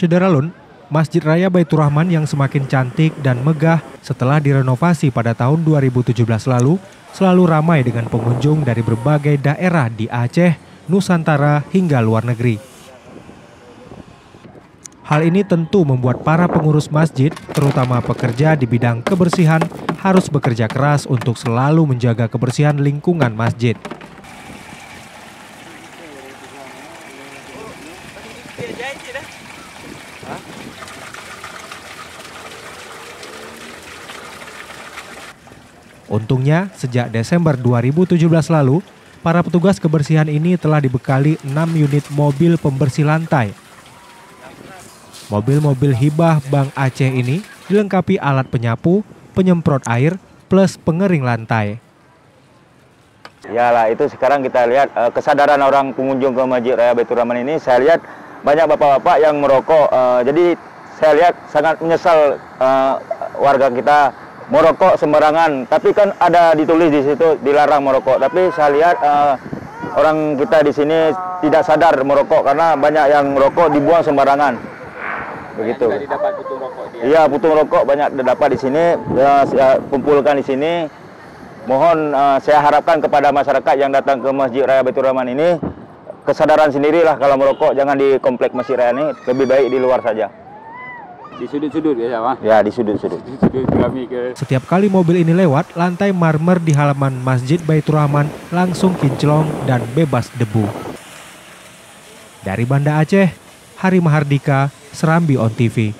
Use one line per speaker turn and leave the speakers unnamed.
Syederalun, Masjid Raya Baitur Rahman yang semakin cantik dan megah setelah direnovasi pada tahun 2017 lalu selalu ramai dengan pengunjung dari berbagai daerah di Aceh, Nusantara hingga luar negeri. Hal ini tentu membuat para pengurus masjid, terutama pekerja di bidang kebersihan, harus bekerja keras untuk selalu menjaga kebersihan lingkungan masjid. Untungnya, sejak Desember 2017 lalu, para petugas kebersihan ini telah dibekali 6 unit mobil pembersih lantai. Mobil-mobil hibah Bank Aceh ini dilengkapi alat penyapu, penyemprot air, plus pengering lantai.
Ya lah itu sekarang kita lihat uh, kesadaran orang pengunjung ke Masjid Raya Baitur Rahman ini saya lihat banyak bapak-bapak yang merokok. Uh, jadi saya lihat sangat menyesal uh, warga kita merokok sembarangan. Tapi kan ada ditulis di situ dilarang merokok. Tapi saya lihat uh, orang kita di sini tidak sadar merokok karena banyak yang merokok dibuang sembarangan. Begitu. Iya, putung rokok banyak didapat di sini. Ya, saya kumpulkan di sini. Mohon uh, saya harapkan kepada masyarakat yang datang ke Masjid Raya Baitur Rahman ini kesadaran sendirilah kalau merokok jangan di komplek Masjid Raya ini, lebih baik di luar saja.
Di sudut-sudut ya, Pak?
Ya, di sudut-sudut.
Setiap kali mobil ini lewat, lantai marmer di halaman Masjid Baitur Rahman langsung kinclong dan bebas debu. Dari Banda Aceh, Hari Mahardika, Serambi On TV.